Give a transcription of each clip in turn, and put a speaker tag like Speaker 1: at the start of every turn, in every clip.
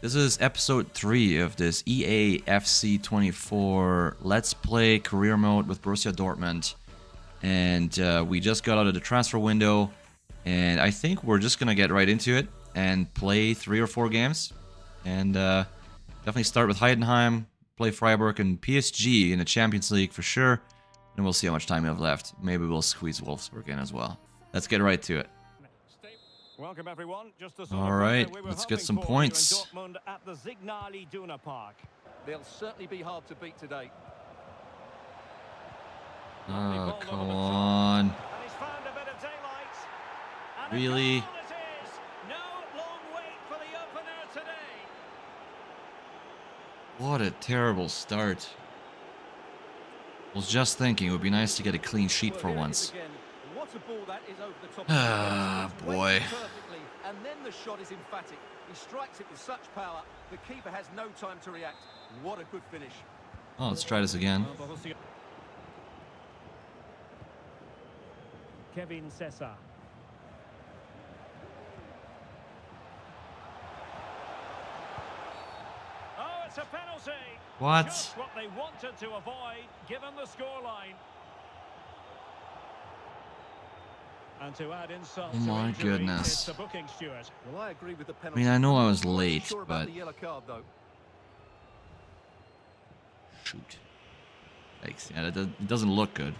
Speaker 1: This is episode 3 of this EA FC 24 Let's Play career mode with Borussia Dortmund. And uh, we just got out of the transfer window, and I think we're just going to get right into it and play three or four games. And uh, definitely start with Heidenheim, play Freiburg and PSG in the Champions League for sure. And we'll see how much time we have left. Maybe we'll squeeze Wolfsburg in as well. Let's get right to it.
Speaker 2: Welcome everyone. Just the
Speaker 1: All right, we let's get some points.
Speaker 2: At the Signal Iduna Park.
Speaker 3: They'll certainly be hard to beat today.
Speaker 1: Oh, come on. Really? What a terrible start. I was just thinking it would be nice to get a clean sheet for once. Ah, boy.
Speaker 3: And then the shot is emphatic. He strikes it with such power, the keeper has no time to react. What a good finish.
Speaker 1: Oh, let's try this again.
Speaker 2: Kevin Sessa. Oh, it's a penalty.
Speaker 1: What?
Speaker 2: Just what they wanted to avoid, given the scoreline. And to add insult
Speaker 1: oh my
Speaker 2: to injury,
Speaker 1: goodness.
Speaker 2: it's the booking steward.
Speaker 3: Well, I agree with the
Speaker 1: I mean, I know I was late,
Speaker 3: sure
Speaker 1: but
Speaker 3: card,
Speaker 1: shoot. Thanks. Yeah, it do- doesn't look good.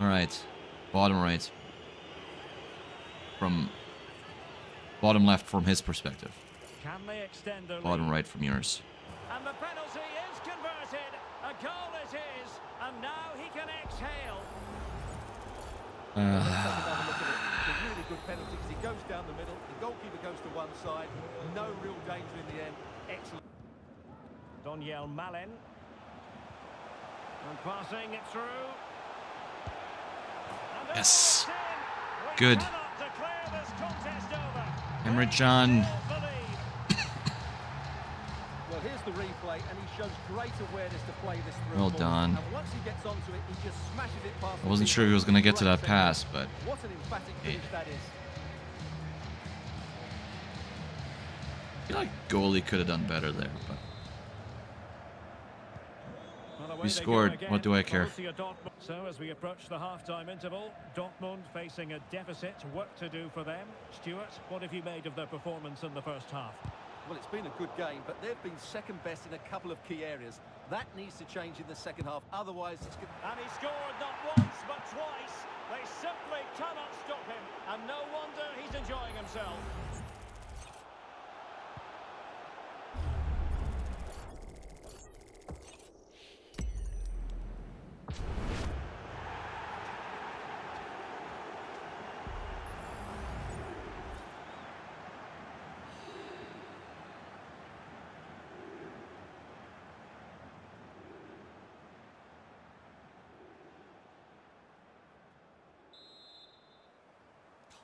Speaker 1: All right, bottom right. From bottom left from his perspective.
Speaker 2: Can they extend their
Speaker 1: Bottom right from yours.
Speaker 2: And the penalty is converted. A goal it is. And now he can exhale.
Speaker 1: Uh,
Speaker 3: Let's have another look at it. It's a really good penalty because he goes down the middle, the goalkeeper goes to one side, no real danger in the end. Excellent.
Speaker 2: Donyell Malen. And passing it through.
Speaker 1: Yes. Good. Emre Can.
Speaker 2: Well, the lead.
Speaker 3: Well, here's the replay, and he shows great awareness to play this through
Speaker 1: Well done.
Speaker 3: And once he gets onto it, he just smashes it past.
Speaker 1: I wasn't sure he was gonna get to that pass, but
Speaker 3: What an emphatic
Speaker 1: Hey.
Speaker 3: finish that is.
Speaker 1: I feel like goalie could have done better there. But
Speaker 2: Well,
Speaker 1: We scored. What do I care?
Speaker 2: So as we approach the half-time interval, Dortmund facing a deficit, work to do for them. Stewart, what have you made of their performance in the first half?
Speaker 3: Well, it's been a good game, but they've been second best in a couple of key areas. That needs to change in the second half. Otherwise, it's.
Speaker 2: And he scored not once but twice. They simply cannot stop him, and no wonder he's enjoying himself.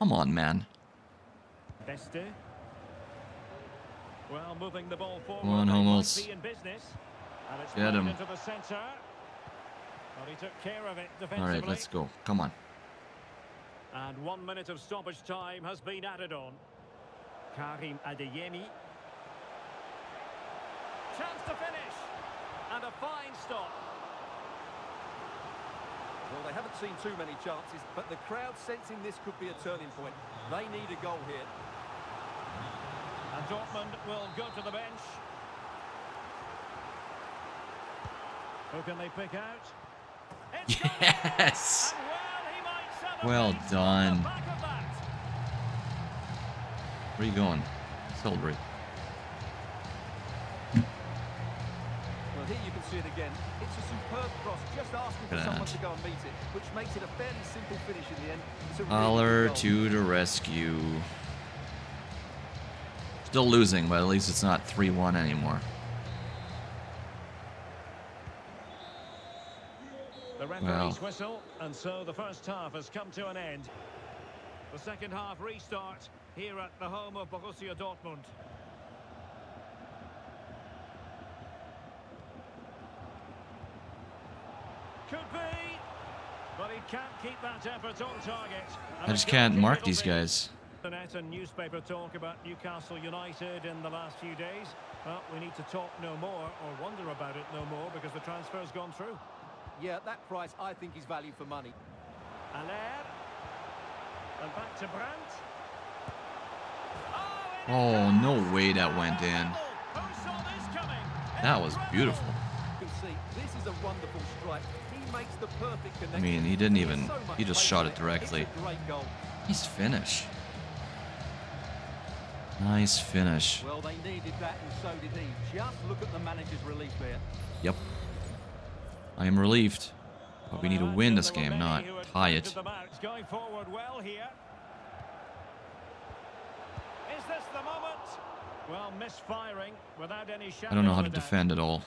Speaker 1: Come on, man.
Speaker 2: Well, moving the ball forward.
Speaker 1: on,
Speaker 2: they might
Speaker 1: Hummels.
Speaker 2: be in business. And it's
Speaker 1: Get him.
Speaker 2: into the centre. Well, he took care of it
Speaker 1: All let's go. Come on.
Speaker 2: And one minute of stoppage time has been added on. Karim Adeyemi. Chance to finish. And a fine stop.
Speaker 3: Well, they haven't seen too many chances, but the crowd sensing this could be a turning point. They need a goal here.
Speaker 2: And Dortmund will go to the bench. Who can they pick out? It's gone in.
Speaker 1: Yes.
Speaker 2: Well, he might celebrate
Speaker 1: Well done.
Speaker 2: back of that.
Speaker 1: Where are you going? Celebrate.
Speaker 3: See it again. It's a superb cross, just asking for someone to go and meet it, which makes it a fairly simple finish in the end. It's a really
Speaker 1: Aller
Speaker 3: good goal.
Speaker 1: to the rescue. Still losing, but at least it's not 3-1 anymore.
Speaker 2: The referee's
Speaker 1: Wow.
Speaker 2: whistle, and so the first half has come to an end. The second half restart here at the home of Borussia Dortmund. Could be, But he can't keep that effort on target.
Speaker 1: I just can't mark these guys.
Speaker 2: The net and newspaper talk about Newcastle United in the last few days. Well, we need to talk no more or wonder about it no more because the transfer's gone through.
Speaker 3: Yeah, that price I think is value for money.
Speaker 2: Allaire. And back to Brandt.
Speaker 1: Oh, no way that went in.
Speaker 2: Who saw this coming?
Speaker 1: That was beautiful.
Speaker 3: You can see, this is a wonderful strike. He makes the perfect connection.
Speaker 1: mean, he didn't even-
Speaker 3: There's so much
Speaker 1: he just shot it directly. Nice finish. Nice finish.
Speaker 3: Well, they needed that, and so did he. Just look at the manager's relief there.
Speaker 1: Yep. I am relieved. But we need to
Speaker 2: uh,
Speaker 1: win this game, not tie it.
Speaker 2: Going forward well here. Is this the moment? Well, misfiring without any
Speaker 1: I don't know how to defend at all.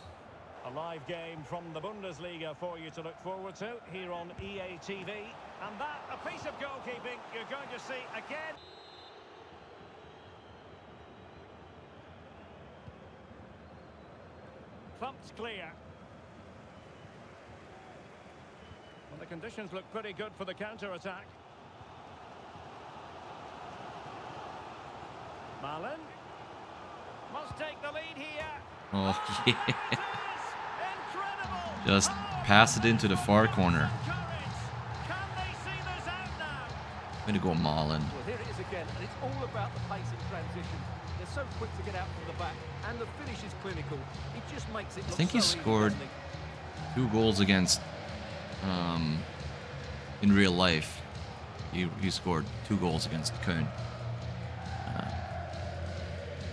Speaker 2: A live game from the Bundesliga for you to look forward to here on EA TV. And that, a piece of goalkeeping you're going to see again. Thumped clear. Well, the conditions look pretty good for the counter-attack. Malen. Must take the lead here.
Speaker 1: Oh, yeah. Just pass it into the far corner.
Speaker 2: I'm they see this out now?
Speaker 1: Way to go, Malen.
Speaker 3: Well, here it is again, and it's all about the pace in transition. They're so quick to get out from the back, and the finish is clinical. It just makes it look
Speaker 1: think he
Speaker 3: so easy,
Speaker 1: scored- Two goals against, um, in real life. He, he scored two goals against Köln. Uh,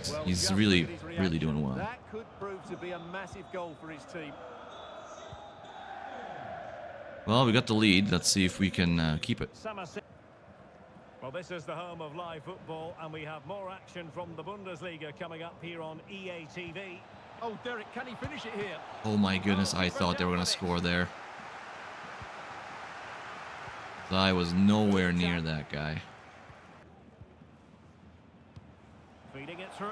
Speaker 3: Well,
Speaker 1: he's really,
Speaker 3: look at his
Speaker 1: really doing well.
Speaker 3: That could prove to be a massive goal for his team.
Speaker 1: Well, we got the lead. Let's see if we can uh, keep it.
Speaker 2: Well, this is the home of live football, and we have more action from the Bundesliga coming up here on EA TV.
Speaker 3: Oh, Derek, can he finish it here?
Speaker 1: Oh my goodness, I thought they were going to score there. I was nowhere near that guy.
Speaker 2: Feeding it through.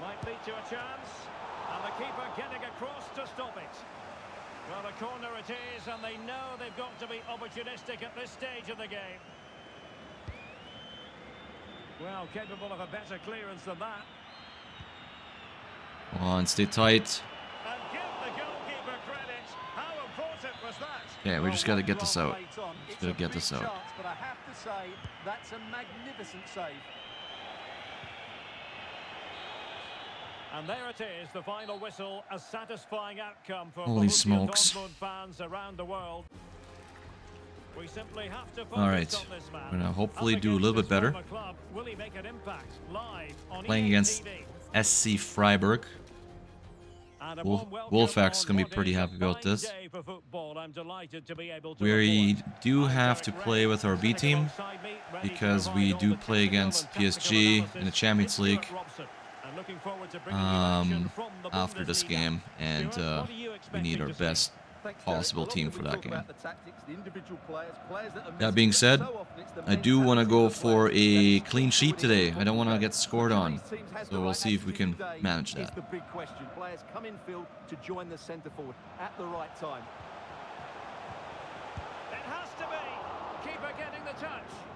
Speaker 2: Might lead to a chance. And the keeper getting across to stop it. Well, a corner it is, and they know they've got to be opportunistic at this stage of the game. Well, capable of a better clearance than that.
Speaker 1: Come on, stay tight.
Speaker 2: And give the goalkeeper credit. How important was that?
Speaker 1: Yeah, we just got to get this out.
Speaker 3: Just
Speaker 1: Just gotta get this out.
Speaker 3: Chance, but I have to say, that's a magnificent save.
Speaker 2: And there it is, the final whistle, a satisfying outcome for
Speaker 1: Holy smokes.
Speaker 2: Fans around the world. We simply have to focus
Speaker 1: All right.
Speaker 2: on this man.
Speaker 1: We're gonna hopefully do a little bit better.
Speaker 2: Club, will he make an impact live on
Speaker 1: Playing against? SC Freiburg.
Speaker 2: And a
Speaker 1: Wolf-
Speaker 2: warm welcome
Speaker 1: Wolfpack's
Speaker 2: on
Speaker 1: gonna be pretty happy about this.
Speaker 2: day for football. I'm delighted to be able to
Speaker 1: We do have to play with our B team
Speaker 2: alongside me, ready to
Speaker 1: because we do play against PSG in the. Champions League,
Speaker 2: Robson. I'm looking forward to bringing you action
Speaker 1: um, after this game, and uh,
Speaker 2: what are you
Speaker 1: we need our best possible team for that game.
Speaker 3: about the tactics, the individual players, players that are
Speaker 1: That
Speaker 3: missing,
Speaker 1: being said,
Speaker 3: so often it's the
Speaker 1: I do want to go for a clean sheet today. I don't want to get scored on.
Speaker 3: these teams has
Speaker 1: So we'll see if we can manage that.
Speaker 3: the big question. Players come in field to join the centre forward at the right time.
Speaker 2: It has to be. Keeper getting the touch.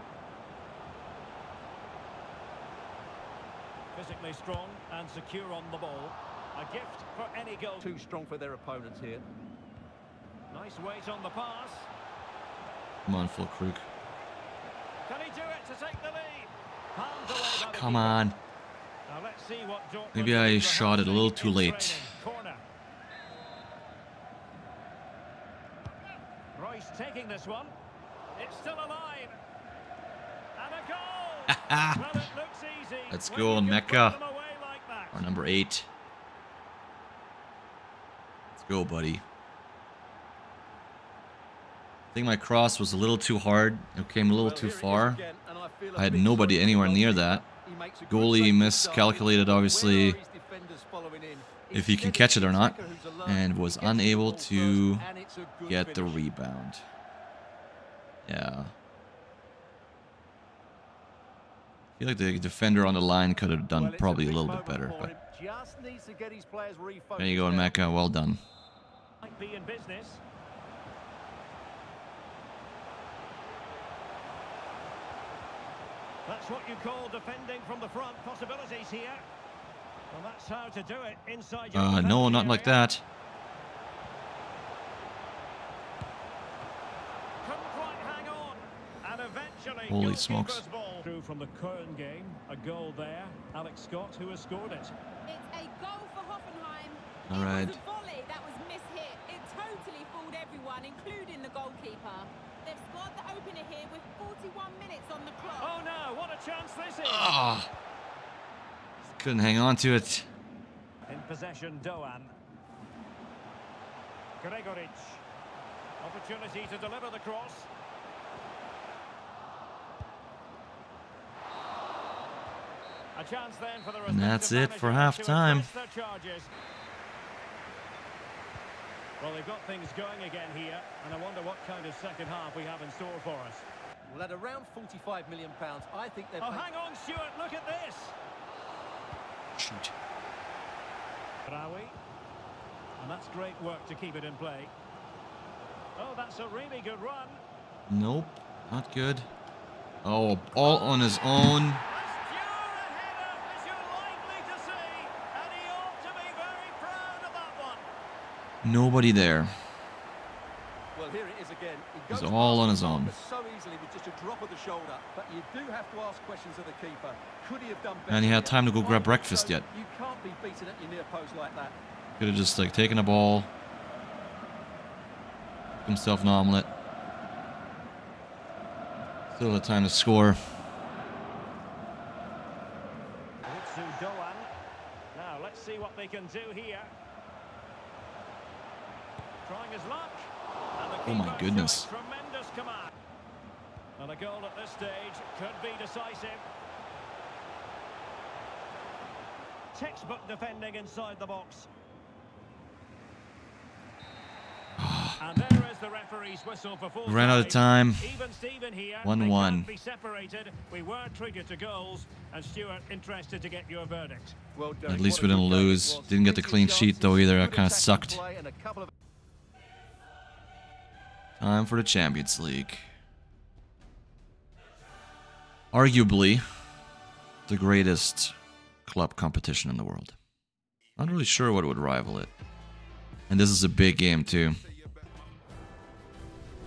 Speaker 2: Physically strong and secure on the ball. A gift for any goal.
Speaker 3: Too strong for their opponents here.
Speaker 2: Nice weight on the pass.
Speaker 1: Come on, Füllkrug.
Speaker 2: Can he do it to take the lead? Palmed away by the
Speaker 1: Come on.
Speaker 2: Now let's see what
Speaker 1: Maybe I shot it a little too late.
Speaker 2: Corner. Reus taking this one. It's still alive. And a goal. Well, it looks easy.
Speaker 1: Let's go, Nmecha.
Speaker 2: put them away like that.
Speaker 1: Our number eight. Let's go, buddy. I think my cross was a little too hard. It came a little too
Speaker 3: here it is
Speaker 1: far.
Speaker 3: I feel a
Speaker 1: I had nobody anywhere near that.
Speaker 3: He makes a good
Speaker 1: Goalie miscalculated, obviously,
Speaker 3: Where are his defenders following in?
Speaker 1: if he can catch it or not,
Speaker 3: Saka who's alone.
Speaker 1: and was unable to
Speaker 3: and it's a good
Speaker 1: get the rebound. Yeah. I feel like the defender on the line could have done
Speaker 3: it's
Speaker 1: probably a
Speaker 3: big
Speaker 1: little bit better, but.
Speaker 3: Just needs to get his players refocused
Speaker 1: there you go. Nmecha. Well done.
Speaker 2: might be in business. That's what you call defending from the front. Possibilities here. Well, that's how to do it inside your
Speaker 1: Uh, no, not like that.
Speaker 2: Couldn't quite hang on. And eventually,
Speaker 1: Holy smokes.
Speaker 2: Ball. Through from the Köln game, a goal there. Alex Scott, who has scored it.
Speaker 4: It's a goal for Hoffenheim.
Speaker 1: All
Speaker 4: it
Speaker 1: right.
Speaker 4: was a volley that was mishit. It totally fooled everyone, including the goalkeeper. They've scored the opener here with 41 minutes on the clock.
Speaker 2: Oh no, what a chance this is!
Speaker 1: Ah. Couldn't hang on to it.
Speaker 2: In possession, Doan. Gregoritsch. Opportunity to deliver the cross. A chance then for the
Speaker 1: And that's it for
Speaker 2: managers
Speaker 1: half-time.
Speaker 2: address their charges. Well, they've got things going again here, and I wonder what kind of second half we have in store for us.
Speaker 3: Well, at around 45 million pounds, I think they've
Speaker 2: Oh,
Speaker 3: paid-
Speaker 2: hang on, Stewart, look at this!
Speaker 1: Shoot.
Speaker 2: Rawi. And that's great work to keep it in play. Oh, that's a really good run.
Speaker 1: Nope, not good. Oh, all on his own.
Speaker 2: That's pure a header, as you're likely to see. And he ought to be very proud of that one.
Speaker 1: Nobody there.
Speaker 3: Well, here it is again. He
Speaker 1: He's all on his own.
Speaker 3: So easily with just a drop of the shoulder, but you do have to ask questions of the keeper. Could he have done better?
Speaker 1: And he had time to go grab breakfast yet.
Speaker 3: You can't be beaten at your near post like that.
Speaker 1: Could have just like taken a ball, himself an omelet. Still had time to score.
Speaker 2: Now, let's see what they can do here. Trying his luck. And the
Speaker 1: Oh my goodness.
Speaker 2: Tremendous command. And a goal at this stage could be decisive. Textbook defending inside the box. And there is the referee's whistle for full
Speaker 1: Ran out of
Speaker 2: time.
Speaker 1: time.
Speaker 2: Even Steven here.
Speaker 1: 1-1.
Speaker 2: They be separated. We were treated to goals. And Stewart, interested to get your verdict.
Speaker 3: Well,
Speaker 1: At least we didn't lose. Didn't get the clean sheet though either. That kind of sucked. Time for the Champions League. Arguably the greatest club competition in the world. Not really sure what would rival it. And this is a big game too.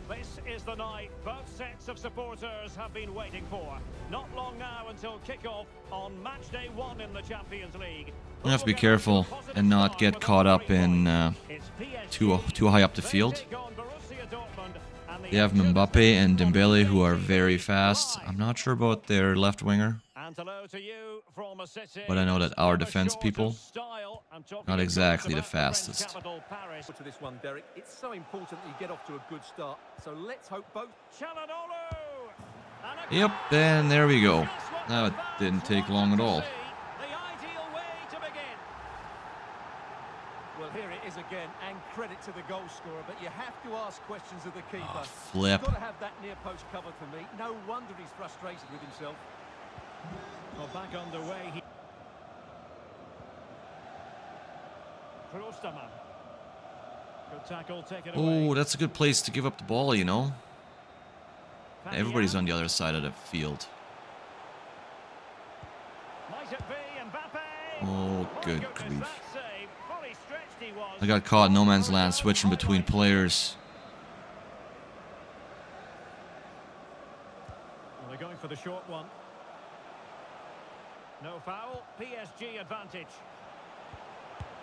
Speaker 2: This is the night both sets of supporters have been waiting for. Not long now until kickoff on match day one in the Champions League.
Speaker 1: You have to be careful and not get caught up in uh, too too high up the field. They have Mbappe and Dembele who are very fast. I'm not sure about their left winger.
Speaker 2: But I know that our defense people,
Speaker 1: not exactly the fastest.
Speaker 3: To this one, Derek, it's so important that you get off to a good start. So let's hope both.
Speaker 1: Yep, and there we go. That didn't take long at all.
Speaker 3: Well, here it is again, and credit to the goal scorer, but you have to ask questions of the keeper.
Speaker 1: Oh, flip.
Speaker 3: He's got to have that near post covered for me. No wonder he's frustrated with himself.
Speaker 2: Well, back underway. He... Klostermann. Good tackle, take it away.
Speaker 1: Oh, that's a good place to give up the ball, you know. Everybody's on the other side of the field.
Speaker 2: Might it be Mbappe?
Speaker 1: Oh, good
Speaker 2: goodness,
Speaker 1: grief. I got caught in no man's land switching between players.
Speaker 2: Well, they're going for the short one. No foul. PSG advantage.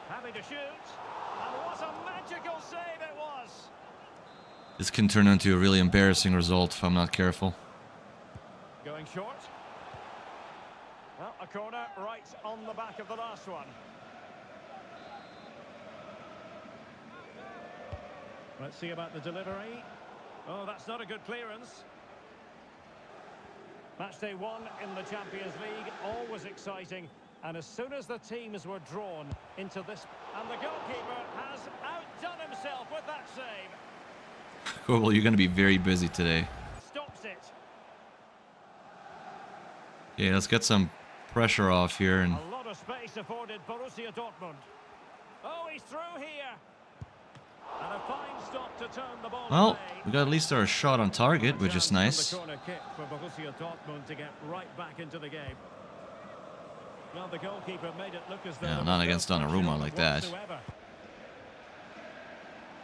Speaker 2: Happy to shoot. And what a magical save it was.
Speaker 1: This can turn into a really embarrassing result if I'm not careful.
Speaker 2: Going short. Well, a corner right on the back of the last one. Let's see about the delivery. Oh, that's not a good clearance. Match day one in the Champions League, always exciting. And as soon as the teams were drawn into this, and the goalkeeper has outdone himself with that save.
Speaker 1: Cool, well, you're going to be very busy today.
Speaker 2: Stops it.
Speaker 1: Okay, let's get some pressure off here and
Speaker 2: A lot of space afforded Borussia Dortmund. Oh, he's through here.
Speaker 1: Well, we got at least our shot on target, which is
Speaker 2: Chance from the
Speaker 1: nice.
Speaker 2: corner kick for Borussia Dortmund to get right back into the game. Well, the goalkeeper made it look as though
Speaker 1: Yeah, not against Donnarumma like that.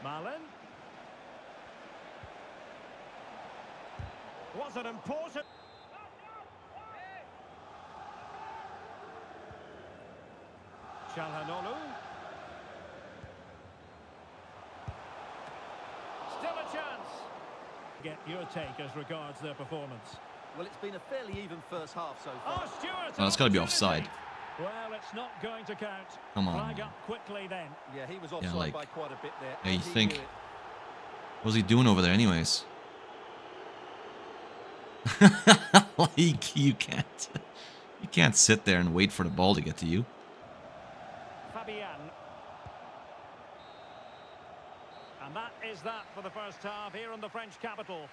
Speaker 2: Malen. Was it important? Still a chance. Get your take as regards their performance.
Speaker 3: Well, it's been a fairly even first half so far.
Speaker 2: Oh, Stewart.
Speaker 1: Oh, that's gotta be offside.
Speaker 2: Well, it's not going to count.
Speaker 1: Come on.
Speaker 2: Flag up quickly then.
Speaker 3: Yeah, he was offside
Speaker 1: like-
Speaker 3: by quite a bit there.
Speaker 1: Yeah, you
Speaker 3: he
Speaker 1: think- What was he doing over there, anyways? like you can't, you can't sit there and wait for the ball to get to you.
Speaker 2: Fabian. And that is that for the first half here in the French capital.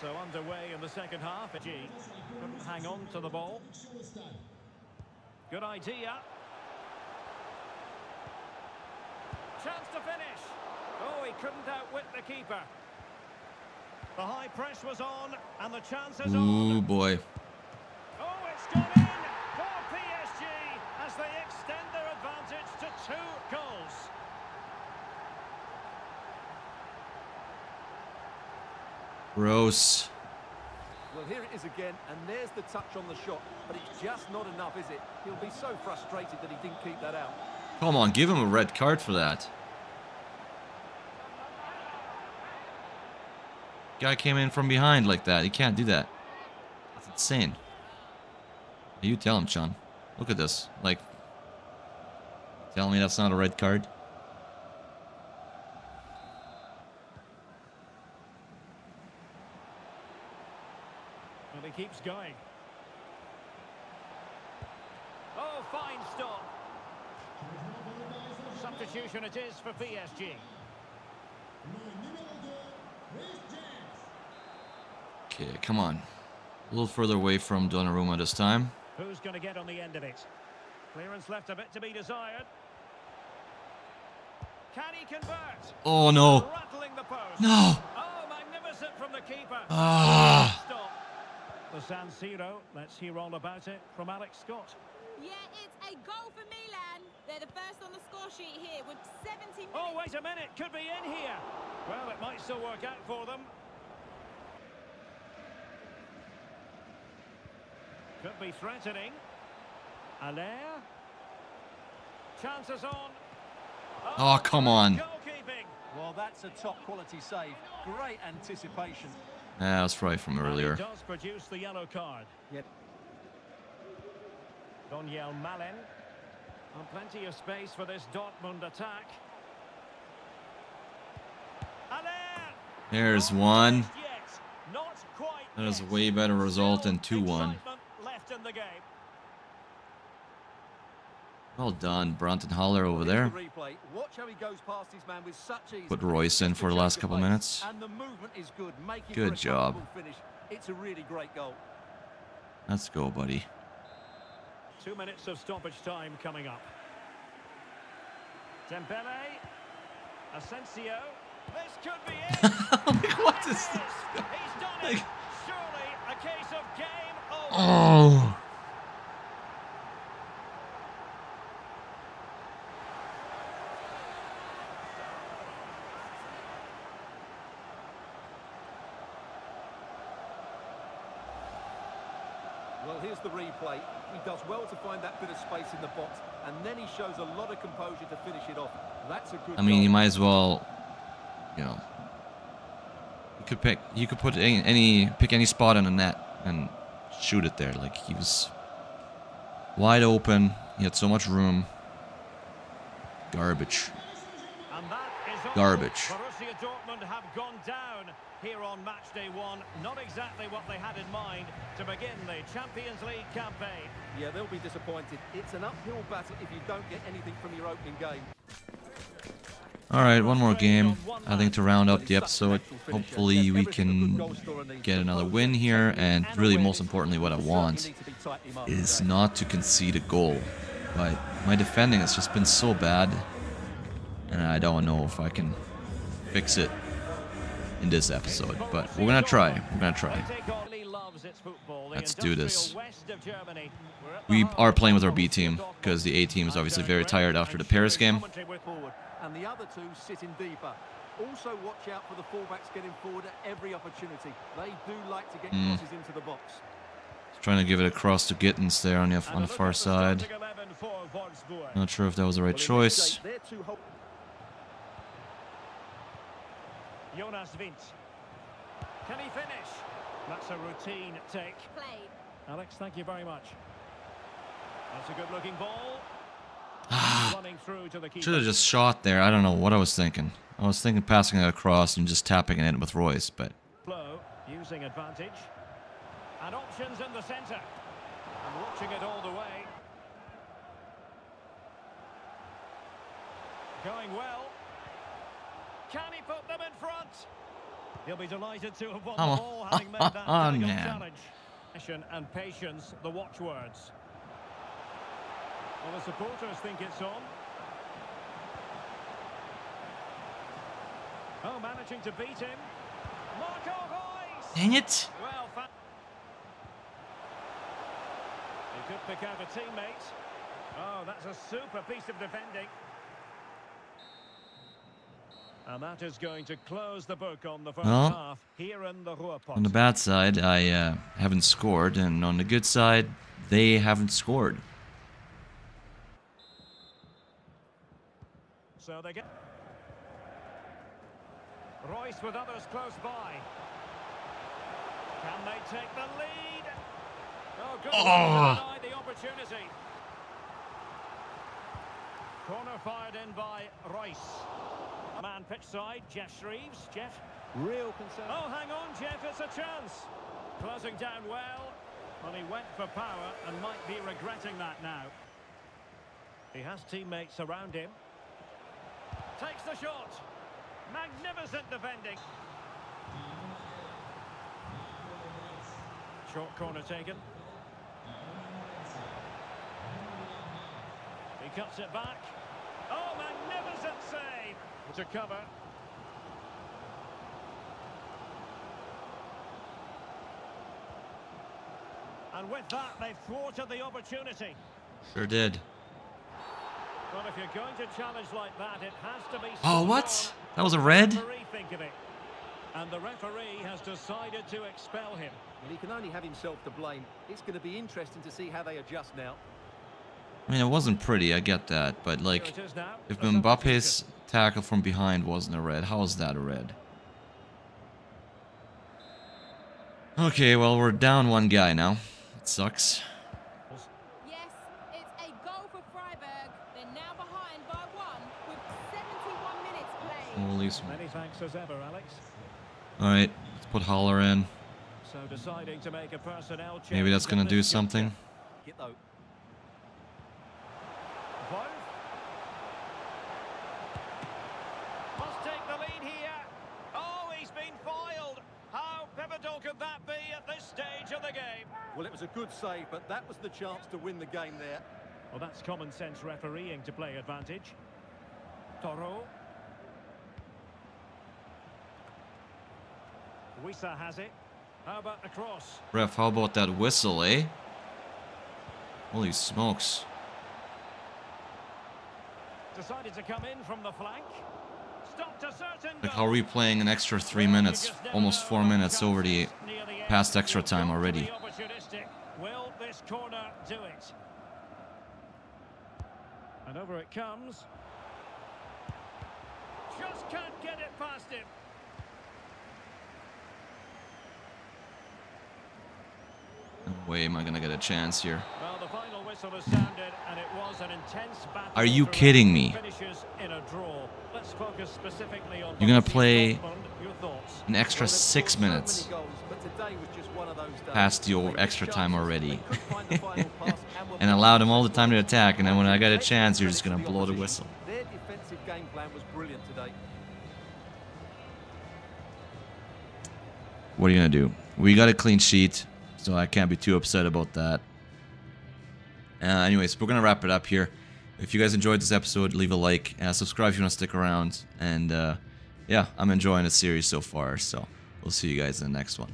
Speaker 2: So underway in the second half. G couldn't hang on to the ball. Good idea. Chance to finish. Oh, he couldn't outwit the keeper. The high press was on, and the chance is on.
Speaker 1: Ooh boy.
Speaker 2: Oh, it's gone in for PSG as they extend their advantage to two goals.
Speaker 1: Gross.
Speaker 3: Well, here it is again, and there's the touch on the shot, but it's just not enough, is it? He'll be so frustrated that he didn't keep that out.
Speaker 1: Come on, give him a red card for that. Guy came in from behind like that. He can't do that. That's insane. You tell him, Sean. Look at this. Like, tell me that's not a red card?
Speaker 2: Keeps going. Oh, fine stop. Substitution it is for PSG.
Speaker 1: Okay, come on. A little further away from Donnarumma this time.
Speaker 2: Who's going to get on the end of it? Clearance left a bit to be desired. Can he convert?
Speaker 1: Oh no.
Speaker 2: Rattling the post.
Speaker 1: No.
Speaker 2: Oh, magnificent from the keeper.
Speaker 1: Ah.
Speaker 2: Stop. The San Siro. Let's hear all about it from Alex Scott.
Speaker 4: Yeah, it's a goal for Milan. They're the first on the score sheet here with 70 minutes.
Speaker 2: Oh, wait a minute. Could be in here. Well, it might still work out for them. Could be threatening. Allaire. Chances on.
Speaker 1: Oh, come on.
Speaker 2: Goalkeeping.
Speaker 3: Well, that's a top quality save. Great anticipation.
Speaker 1: Yeah, that's probably from
Speaker 2: And
Speaker 1: earlier.
Speaker 2: he does produce the yellow card.
Speaker 3: Yep.
Speaker 2: Donyell Malen. And plenty of space for this Dortmund attack.
Speaker 1: There's one.
Speaker 2: just yet. Not quite
Speaker 1: That is a way better result than 2-1.
Speaker 2: excitement Left in the game.
Speaker 1: Well done, Bronton Holler over there.
Speaker 3: the replay. Watch how he goes past his man with such ease.
Speaker 1: Put Reus in for the last couple minutes.
Speaker 3: And the movement is good. Making
Speaker 1: Good
Speaker 3: for a
Speaker 1: job.
Speaker 3: comfortable It's a really great goal.
Speaker 1: Let's go, buddy.
Speaker 2: Two minutes of stoppage time coming up. Dembele. Asensio. This could be it.
Speaker 1: what
Speaker 2: It
Speaker 1: is
Speaker 2: is.
Speaker 1: this?
Speaker 2: He's done it.
Speaker 1: Like-
Speaker 2: Surely a case of game over.
Speaker 1: Oh.
Speaker 3: Well, here's the replay. He does well to find that bit of space in the box, and then he shows a lot of composure to finish it off. That's a good
Speaker 1: I mean,
Speaker 3: goal.
Speaker 1: you might as well, you know, you could pick, you could put any, any, pick any spot in the net and shoot it there. Like he was wide open. He had so much room. Garbage.
Speaker 2: And that is all.
Speaker 1: Garbage.
Speaker 2: Borussia Dortmund have gone down here on match day one. Not exactly what they had in mind to begin the Champions League campaign.
Speaker 3: Yeah, they'll be disappointed. It's an uphill battle if you don't get anything from your opening game.
Speaker 1: All right, one more game. I think to round up the episode. Hopefully we can get another win here, and really, most importantly, what I want is not to concede a goal. But my defending has just been so bad And I don't know if I can fix it in this episode, but we're gonna try. We're gonna try. Let's do this. We are playing with our B team because the A team is obviously very tired after the Paris game.
Speaker 3: And the other two sitting deeper. Also watch out for the fullbacks getting forward at every opportunity. They do like to get crosses into the box.
Speaker 1: Trying to give it across to Gittens there on the on the far side. Not sure if that was the right
Speaker 3: Well, in this
Speaker 1: choice.
Speaker 3: shape, they're two hol-
Speaker 2: Jonas Vint. Can he finish? That's a routine take.
Speaker 4: Played.
Speaker 2: Alex, thank you very much. That's a good looking ball. Ah. Running through to the keeper.
Speaker 1: Should have just shot there. I don't know what I was thinking. I was thinking passing it across and just tapping it in with Reus, but
Speaker 2: Flow using advantage. And options in the centre. And watching it all the way. Going well. Can he put them in front? He'll be delighted to have won
Speaker 1: Come
Speaker 2: the ball, having made that
Speaker 1: oh,
Speaker 2: difficult
Speaker 1: man.
Speaker 2: challenge. Passion And patience, the watchwords. Well, the supporters think it's on. Oh, managing to beat him. Marco Reus!
Speaker 1: dang it!
Speaker 2: Well, he could pick out a teammate. Oh, that's a super piece of defending. And that is going to close the book on the first
Speaker 1: Well,
Speaker 2: half here in the Ruhrpott.
Speaker 1: On the bad side, I uh, haven't scored, and on the good side, they haven't scored.
Speaker 2: So they get. Reus with others close by. Can they take the lead? Oh, good.
Speaker 1: Oh.
Speaker 2: The opportunity. Corner fired in by Reus. Man pitch side, Geoff Shreeves. Geoff.
Speaker 3: Real concern.
Speaker 2: Oh, hang on, Geoff, it's a chance. Closing down well. Well, he went for power and might be regretting that now. He has teammates around him. Takes the shot. Magnificent defending. Short corner taken. He cuts it back. Oh, magnificent save to cover. And with that, they've thwarted the opportunity.
Speaker 1: Sure did.
Speaker 2: But if you're going to challenge like that, it has to be.
Speaker 1: Oh, what? That was a red?
Speaker 2: does the referee think of it? And the referee has decided to expel him.
Speaker 3: Well, he can only have himself to blame. It's going to be interesting to see how they adjust now.
Speaker 1: I mean, it wasn't pretty, I get that, but like,
Speaker 2: Here it is now.
Speaker 1: if
Speaker 2: a
Speaker 1: Mbappe's tackle from behind wasn't a red, how is that a red? Okay, well, we're down one guy now. It sucks.
Speaker 4: Yes, it's a goal for Freiburg. They're now behind by one with 71 minutes played.
Speaker 1: We'll leave.
Speaker 2: Many thanks as ever, Alex.
Speaker 1: Alright, let's put Haller in.
Speaker 2: So deciding to make a personnel change.
Speaker 1: Maybe that's gonna do
Speaker 2: juncture.
Speaker 1: something.
Speaker 3: Hit though.
Speaker 2: Wolf. Must take the lead here. Oh, he's been foiled. How pivotal could that be at this stage of the game?
Speaker 3: Well, it was a good save, but that was the chance to win the game there.
Speaker 2: Well, that's common sense refereeing to play advantage. Toro. Wissa has it. How about the cross?
Speaker 1: Ref, how about that whistle, eh? Holy smokes.
Speaker 2: Decided to come in from the flank. Stopped a certain
Speaker 1: Like, how are we playing an extra three minutes? Almost four minutes over the
Speaker 2: the
Speaker 1: past extra time already.
Speaker 2: Will this corner do it? And over it comes. Just can't get it past him.
Speaker 1: No way am I gonna get a chance here.
Speaker 2: Well, the final whistle has sounded, and it was an intense battle.
Speaker 1: Are you kidding me?
Speaker 2: In a draw. Let's focus specifically on.
Speaker 1: You're gonna play
Speaker 2: Dortmund. Your thoughts?
Speaker 1: An extra
Speaker 3: Well,
Speaker 1: six minutes.
Speaker 3: many goals, but today was just one of those days.
Speaker 1: Past the
Speaker 3: They
Speaker 1: over
Speaker 3: had
Speaker 1: extra time already.
Speaker 3: they couldn't find the final pass and were
Speaker 1: allowed them all the time to attack, and then when I got a chance, you're just gonna blow the whistle.
Speaker 3: Their defensive game plan was brilliant today.
Speaker 1: What are you gonna do? We got a clean sheet, so I can't be too upset about that. Uh, anyways, we're gonna wrap it up here. If you guys enjoyed this episode, leave a like, uh, subscribe if you want to stick around, and uh, yeah, I'm enjoying the series so far. So we'll see you guys in the next one.